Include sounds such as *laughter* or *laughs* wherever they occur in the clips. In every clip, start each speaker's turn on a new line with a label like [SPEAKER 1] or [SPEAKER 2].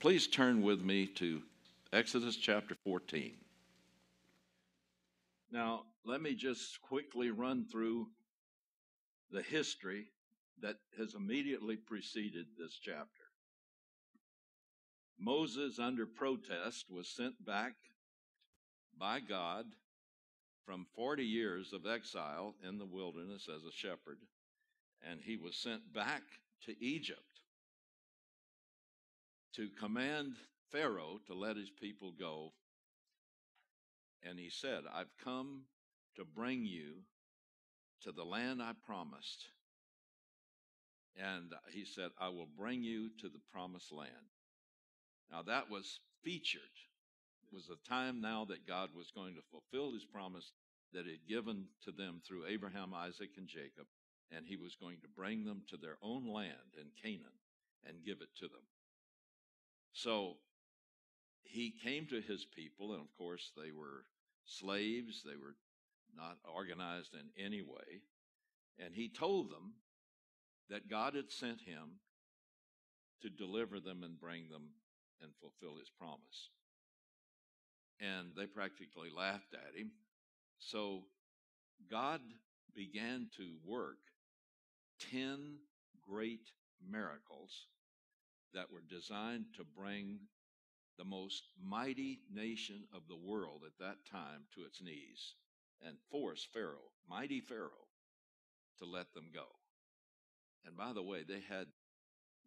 [SPEAKER 1] Please turn with me to Exodus chapter 14. Now, let me just quickly run through the history that has immediately preceded this chapter. Moses, under protest, was sent back by God from 40 years of exile in the wilderness as a shepherd, and he was sent back to Egypt to command Pharaoh to let his people go. And he said, I've come to bring you to the land I promised. And he said, I will bring you to the promised land. Now that was featured. It was a time now that God was going to fulfill his promise that he had given to them through Abraham, Isaac, and Jacob. And he was going to bring them to their own land in Canaan and give it to them. So he came to his people, and of course, they were slaves, they were not organized in any way. And he told them that God had sent him to deliver them and bring them and fulfill his promise. And they practically laughed at him. So God began to work 10 great miracles that were designed to bring the most mighty nation of the world at that time to its knees and force Pharaoh, mighty Pharaoh, to let them go. And by the way, they had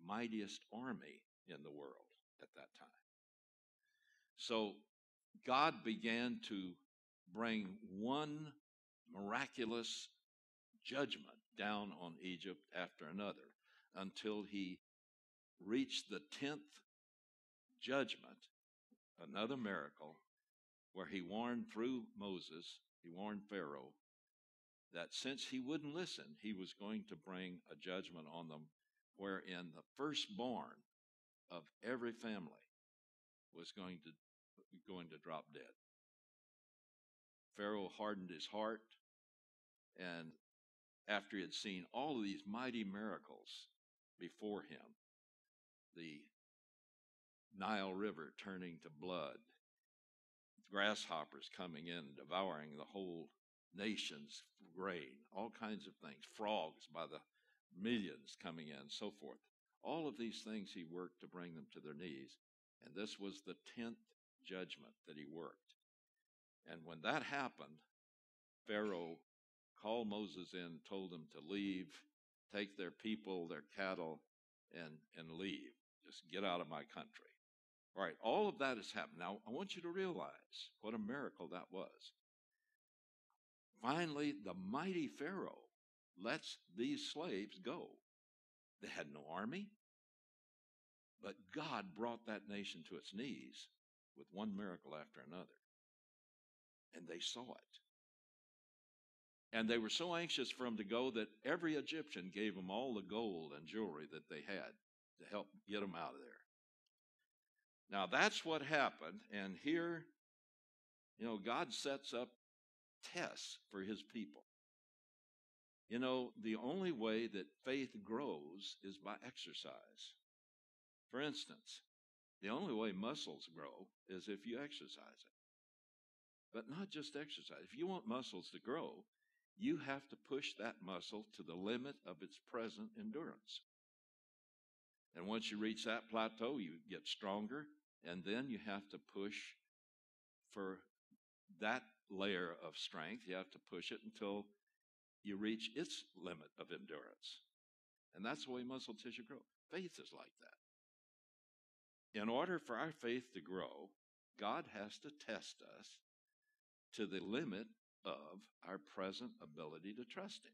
[SPEAKER 1] mightiest army in the world at that time. So God began to bring one miraculous judgment down on Egypt after another until he reached the 10th judgment, another miracle, where he warned through Moses, he warned Pharaoh that since he wouldn't listen, he was going to bring a judgment on them wherein the firstborn of every family was going to going to drop dead. Pharaoh hardened his heart and after he had seen all of these mighty miracles before him, the Nile River turning to blood, grasshoppers coming in, devouring the whole nation's grain, all kinds of things, frogs by the millions coming in, so forth. All of these things he worked to bring them to their knees. And this was the 10th judgment that he worked. And when that happened, Pharaoh called Moses in, told him to leave, take their people, their cattle, and, and leave. Just get out of my country. All right, all of that has happened. Now, I want you to realize what a miracle that was. Finally, the mighty Pharaoh lets these slaves go. They had no army, but God brought that nation to its knees with one miracle after another. And they saw it. And they were so anxious for him to go that every Egyptian gave them all the gold and jewelry that they had to help get them out of there. Now that's what happened. And here, you know, God sets up tests for his people. You know, the only way that faith grows is by exercise. For instance, the only way muscles grow is if you exercise it. But not just exercise. If you want muscles to grow, you have to push that muscle to the limit of its present endurance. And once you reach that plateau, you get stronger, and then you have to push for that layer of strength. You have to push it until you reach its limit of endurance. And that's the way muscle tissue grows. Faith is like that. In order for our faith to grow, God has to test us to the limit of our present ability to trust Him.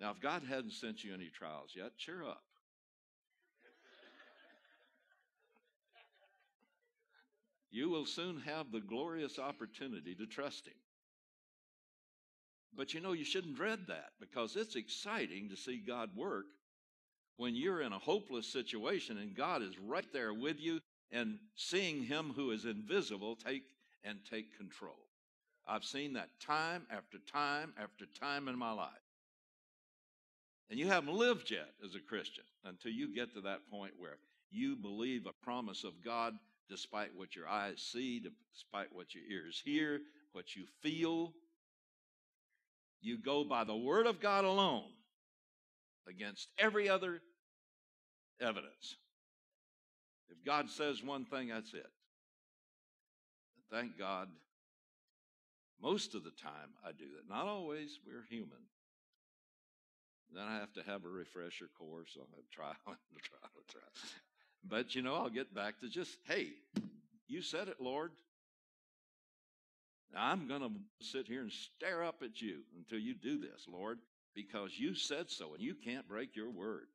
[SPEAKER 1] Now, if God hadn't sent you any trials yet, cheer up. You will soon have the glorious opportunity to trust Him. But you know, you shouldn't dread that because it's exciting to see God work when you're in a hopeless situation and God is right there with you and seeing Him who is invisible take and take control. I've seen that time after time after time in my life. And you haven't lived yet as a Christian until you get to that point where you believe a promise of God despite what your eyes see, despite what your ears hear, what you feel. You go by the word of God alone against every other evidence. If God says one thing, that's it. And thank God, most of the time I do that. Not always, we're human. Then I have to have a refresher course on a trial *laughs* and a trial and trial. But you know, I'll get back to just, hey, you said it, Lord. Now I'm going to sit here and stare up at you until you do this, Lord, because you said so and you can't break your word.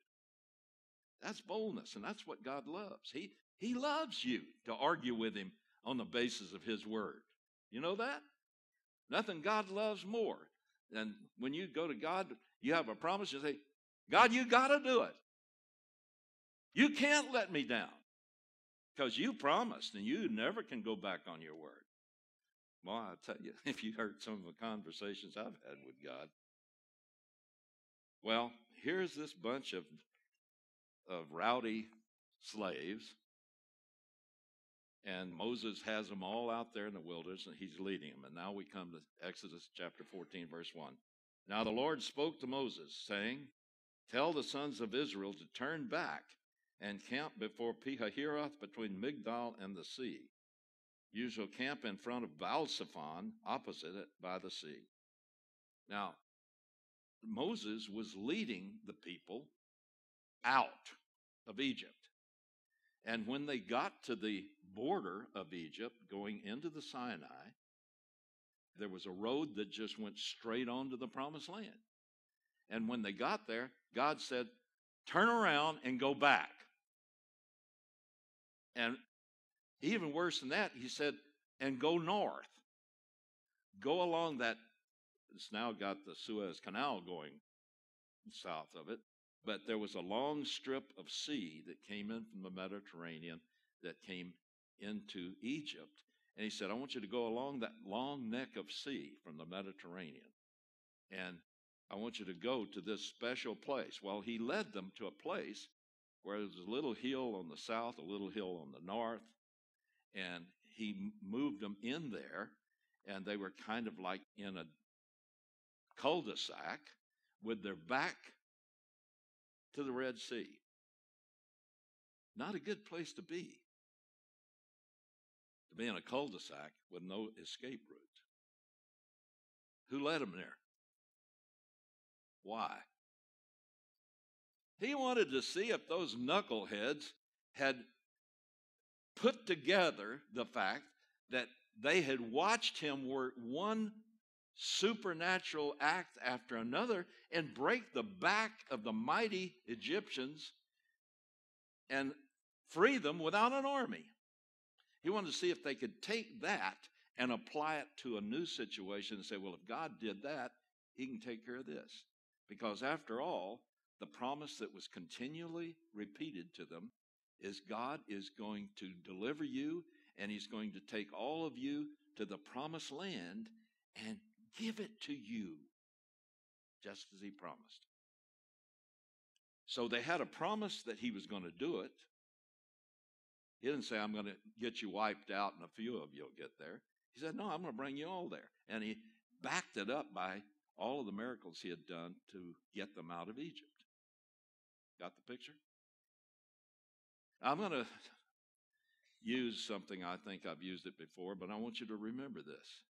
[SPEAKER 1] That's boldness, and that's what God loves. He, he loves you to argue with him on the basis of his word. You know that? Nothing God loves more. than when you go to God, you have a promise, you say, God, you got to do it. You can't let me down because you promised and you never can go back on your word. Well, I tell you, *laughs* if you heard some of the conversations I've had with God, well, here's this bunch of of rowdy slaves. And Moses has them all out there in the wilderness and he's leading them. And now we come to Exodus chapter 14, verse 1. Now the Lord spoke to Moses, saying, Tell the sons of Israel to turn back and camp before Pihahiroth between Migdol and the sea. You shall camp in front of Baal-zephon, opposite it by the sea. Now, Moses was leading the people out of Egypt. And when they got to the border of Egypt, going into the Sinai, there was a road that just went straight on to the promised land. And when they got there, God said, Turn around and go back. And even worse than that, he said, and go north. Go along that, it's now got the Suez Canal going south of it. But there was a long strip of sea that came in from the Mediterranean that came into Egypt. And he said, I want you to go along that long neck of sea from the Mediterranean. And I want you to go to this special place. Well, he led them to a place where there was a little hill on the south, a little hill on the north. And he moved them in there, and they were kind of like in a cul de sac with their back to the Red Sea. Not a good place to be. To be in a cul de sac with no escape route. Who led them there? Why? He wanted to see if those knuckleheads had put together the fact that they had watched him work one supernatural act after another and break the back of the mighty Egyptians and free them without an army. He wanted to see if they could take that and apply it to a new situation and say, well, if God did that, he can take care of this. Because after all, the promise that was continually repeated to them is God is going to deliver you and he's going to take all of you to the promised land and give it to you, just as he promised. So they had a promise that he was going to do it. He didn't say, I'm going to get you wiped out and a few of you will get there. He said, No, I'm going to bring you all there. And he backed it up by all of the miracles he had done to get them out of Egypt. Got the picture? I'm going to use something I think I've used it before, but I want you to remember this.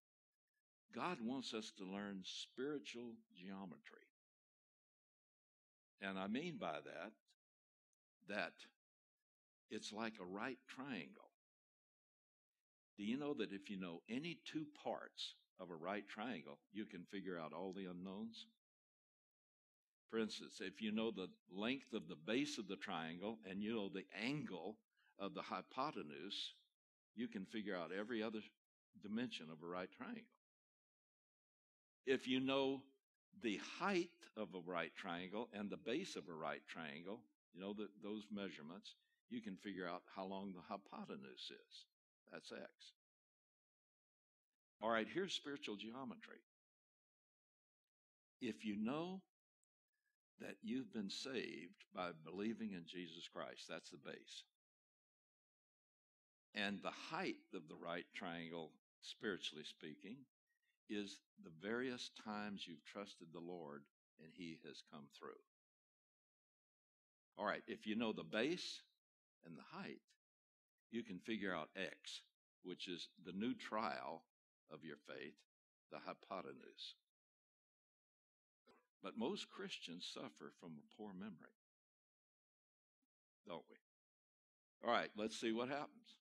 [SPEAKER 1] God wants us to learn spiritual geometry. And I mean by that, that it's like a right triangle. Do you know that if you know any two parts of a right triangle, you can figure out all the unknowns? For instance, if you know the length of the base of the triangle and you know the angle of the hypotenuse, you can figure out every other dimension of a right triangle. If you know the height of a right triangle and the base of a right triangle, you know those measurements, you can figure out how long the hypotenuse is. That's x. All right, here's spiritual geometry. If you know that you've been saved by believing in Jesus Christ, that's the base. And the height of the right triangle, spiritually speaking, is the various times you've trusted the Lord and He has come through. All right, if you know the base and the height, you can figure out X, which is the new trial of your faith, the hypotenuse. But most Christians suffer from a poor memory, don't we? All right, let's see what happens.